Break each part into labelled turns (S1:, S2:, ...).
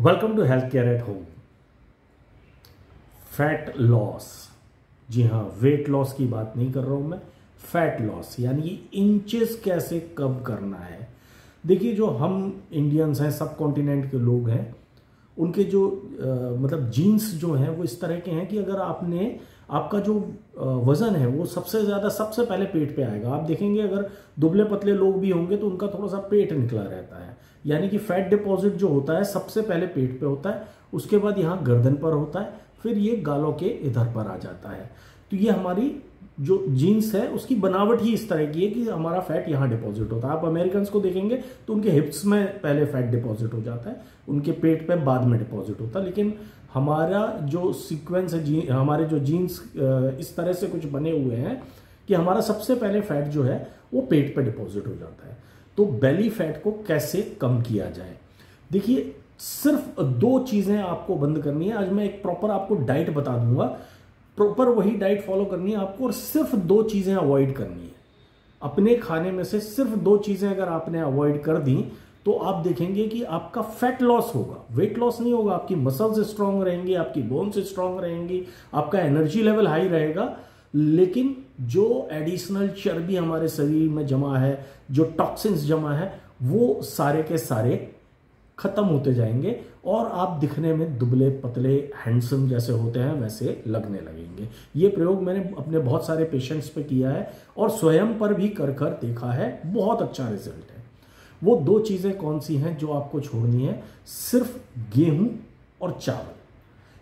S1: Welcome to health care at home fat loss जी हाँ weight loss की बात नहीं कर रहा हूँ मैं। फैट लॉस यानी इंचेस कैसे कम करना है। देखिए जो हम इंडियंस हैं सब कॉन्टिनेंट के लोग हैं उनके जो आ, मतलब जीन्स जो हैं वो इस तरह के हैं कि अगर आपने आपका जो वज़न है वो सबसे ज़्यादा सबसे पहले पेट पे आएगा। आप देखेंगे अगर दुबले पतले लोग भी होंगे तो उनका थोड़ा सा पेट निकला रहता है। यानी कि फैट डिपॉजिट जो होता है, सबसे पहले पेट पे होता है, उसके बाद यहाँ गर्दन पर होता है, फिर ये गालों के इधर पर आ जाता है। तो ये हमारी जो जीन्स है, उसकी बनावट ही इस तरह की है कि हमारा फैट यहाँ डिपॉजिट होता है। आप अमेरिकन को देखेंगे तो उनके हिप्स में पहले फैट डिपॉजिट हो जाता है, उनके पेट पे बाद में डिपॉजिट होता है। लेकिन हमारा जो सीक्वेंस है जी हमारे जो जीन्स इस तरह से कुछ बने हुए हैं कि हमारा सबसे पहले फैट जो है, वो पेट पे डिपॉजिट हो जाता है। तो बेली फैट को कैसे कम किया जाए? देखिए, सिर्फ़ दो चीज़ें आपको बंद करनी है। आज मैं एक प्रॉपर आपको डाइट बता दूँगा। प्रॉपर वही डाइट फॉलो करनी है आपको और सिर्फ़ दो चीज़ें अवॉइड करनी है। अपने खाने में से सिर्फ़ दो चीज़ें अगर आपने अवॉइड कर दी तो आप देखेंगे कि आपका फैट लॉस होगा। वेट लॉस नहीं होगा, आपकी मसल्स स्ट्रांग रहेंगी, आपकी बोन्स स्ट्रांग रहेंगी, आपका एनर्जी लेवल हाई रहेगा। लेकिन जो एडिशनल चर्बी हमारे शरीर में जमा है, जो टॉक्सिन्स जमा है, वो सारे के सारे खत्म होते जाएँगे और आप दिखने में दुबले पतले हैंडसम जैसे होते हैं, वैसे लगने लगेंगे। ये प्रयोग मैंने अपने बहुत सारे पेशेंट्स पे किया है और स्वयं पर भी कर कर देखा है। बहुत अच्छा रिज़ल्ट है। वो दो चीज़ें कौन सी हैं जो आपको छोड़नी है? सिर्फ़ गेहूँ और चावल।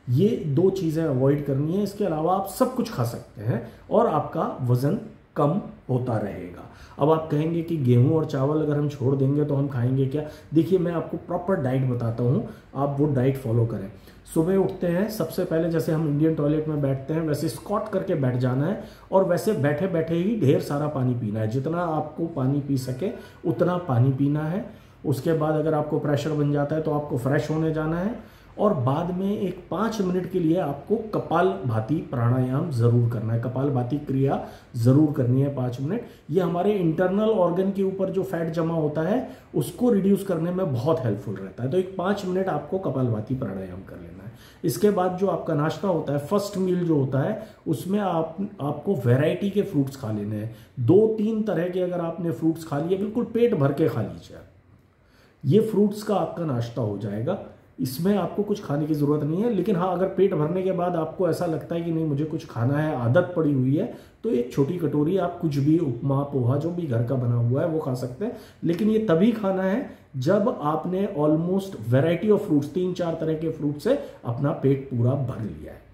S1: ये दो चीज़ें अवॉइड करनी है। इसके अलावा आप सब कुछ खा सकते हैं और आपका वज़न कम होता रहेगा। अब आप कहेंगे कि गेहूँ और चावल अगर हम छोड़ देंगे तो हम खाएँगे क्या? देखिए, मैं आपको प्रॉपर डाइट बताता हूँ। आप वो डाइट फॉलो करें। सुबह उठते हैं, सबसे पहले जैसे हम इंडियन टॉयलेट में बैठते हैं, वैसे स्कॉट करके बैठ जाना है और वैसे बैठे बैठे ही ढेर सारा पानी पीना है। जितना आपको पानी पी सके, उतना पानी पीना है। उसके बाद अगर आपको प्रेशर बन जाता है तो आपको फ्रेश होने जाना है। और बाद में एक पाँच मिनट के लिए आपको कपाल भाती प्राणायाम ज़रूर करना है। कपाल भाती क्रिया ज़रूर करनी है पाँच मिनट। ये हमारे इंटरनल ऑर्गन के ऊपर जो फैट जमा होता है, उसको रिड्यूस करने में बहुत हेल्पफुल रहता है। तो एक पाँच मिनट आपको कपाल भाती प्राणायाम कर लेना है। इसके बाद जो आपका नाश्ता होता है फ़र्स्ट मील जो होता है, उसमें आप, आपको वेराइटी के फ्रूट्स खा लेने हैं। दो तीन तरह के अगर आपने फ्रूट्स खा लिए, बिल्कुल पेट भर के खा लीजिए ये फ्रूट्स का आपका नाश्ता हो जाएगा। इसमें आपको कुछ खाने की ज़रूरत नहीं है, लेकिन हाँ अगर पेट भरने के बाद आपको ऐसा लगता है कि नहीं, मुझे कुछ खाना है, आदत पड़ी हुई है तो एक छोटी कटोरी, आप कुछ भी उपमा, पोहा, जो भी घर का बना हुआ है, वो खा सकते हैं। लेकिन ये तभी खाना है जब आपने ऑलमोस्ट वेराइटी ऑफ़ फ्रूट्स तीन चार तरह के फ्रूट से अपना पेट पूरा भर लिया है।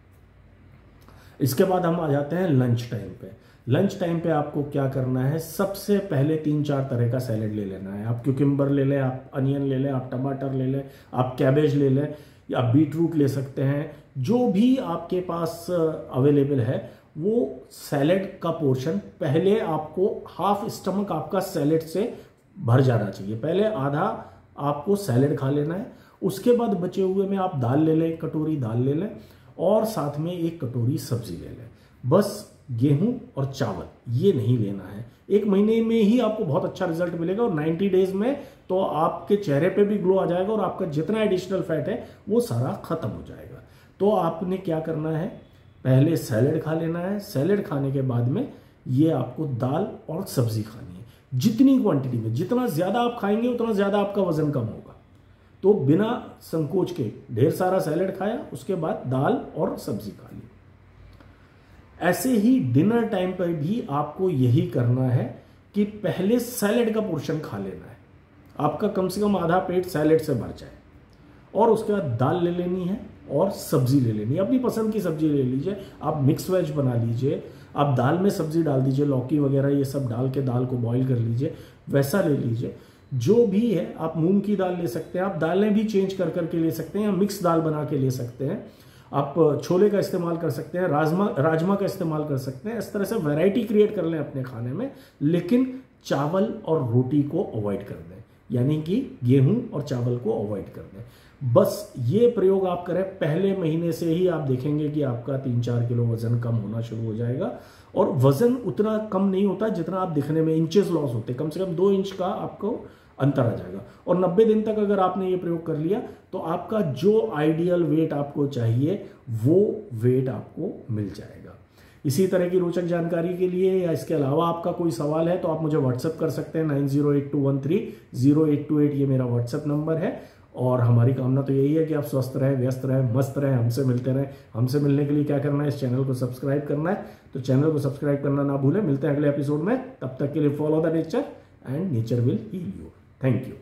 S1: इसके बाद हम आ जाते हैं लंच टाइम पे। लंच टाइम पे आपको क्या करना है? सबसे पहले तीन चार तरह का सैलेड ले लेना है। आप क्यूकिम्बर ले लें, आप अनियन ले लें, आप टमाटर ले लें, आप कैबेज ले लें, या बीट रूट ले सकते हैं। जो भी आपके पास अवेलेबल है, वो सैलेड का पोर्शन पहले आपको हाफ़ स्टमक आपका सैलेड से भर जाना चाहिए। पहले आधा आपको सैलेड खा लेना है। उसके बाद बचे हुए में आप दाल ले लें, कटोरी दाल ले लें। और साथ में एक कटोरी सब्ज़ी ले लें। बस गेहूँ और चावल, ये नहीं लेना है। एक महीने में ही आपको बहुत अच्छा रिज़ल्ट मिलेगा और 90 डेज़ में तो आपके चेहरे पे भी ग्लो आ जाएगा और आपका जितना एडिशनल फैट है, वो सारा खत्म हो जाएगा। तो आपने क्या करना है? पहले सैलेड खा लेना है। सैलेड खाने के बाद में ये आपको दाल और सब्ज़ी खानी है। जितनी क्वांटिटी में, जितना ज़्यादा आप खाएँगे, उतना ज़्यादा आपका वज़न कम होगा। तो बिना संकोच के ढेर सारा सैलेड खाया, उसके बाद दाल और सब्ज़ी खा ली। ऐसे ही डिनर टाइम पर भी आपको यही करना है कि पहले सैलेड का पोर्शन खा लेना है। आपका कम से कम आधा पेट सैलेड से भर जाए। और उसके बाद दाल ले लेनी है और सब्ज़ी ले लेनी है। अपनी पसंद की सब्ज़ी ले लीजिए। आप मिक्स वेज बना लीजिए। आप दाल में सब्ज़ी डाल दीजिए, लौकी वगैरह ये सब डाल के दाल को बॉईल कर लीजिए, वैसा ले लीजिए। जो भी है, आप मूंग की दाल ले सकते हैं, आप दालें भी चेंज कर करके ले सकते हैं या मिक्स दाल बना के ले सकते हैं। आप छोले का इस्तेमाल कर सकते हैं, राजमा राजमा का इस्तेमाल कर सकते हैं। इस तरह से वैरायटी क्रिएट कर लें अपने खाने में, लेकिन चावल और रोटी को अवॉइड कर दें। यानी कि गेहूँ और चावल को अवॉइड कर दें। बस ये प्रयोग आप करें। पहले महीने से ही आप देखेंगे कि आपका तीन चार किलो वज़न कम होना शुरू हो जाएगा। और वज़न उतना कम नहीं होता जितना आप दिखने में इंचेस लॉस होते। कम से कम दो इंच का आपको अंतर आ जाएगा। और 90 दिन तक अगर आपने ये प्रयोग कर लिया तो आपका जो आइडियल वेट आपको चाहिए, वो वेट आपको मिल जाएगा। इसी तरह की रोचक जानकारी के लिए या इसके अलावा आपका कोई सवाल है तो आप मुझे व्हाट्सअप कर सकते हैं nine zero eight two one three zero eight two eight ये मेरा व्हाट्सअप नंबर है। और हमारी कामना तो यही है कि आप स्वस्थ रहें, व्यस्त रहें, मस्त रहें, हमसे मिलते रहें। हमसे मिलने के लिए क्या करना है, इस चैनल को सब्सक्राइब करना है। तो चैनल को सब्सक्राइब करना ना भूलें। मिलते हैं अगले एपिसोड में। तब तक के लिए follow the nature and nature will heal you thank you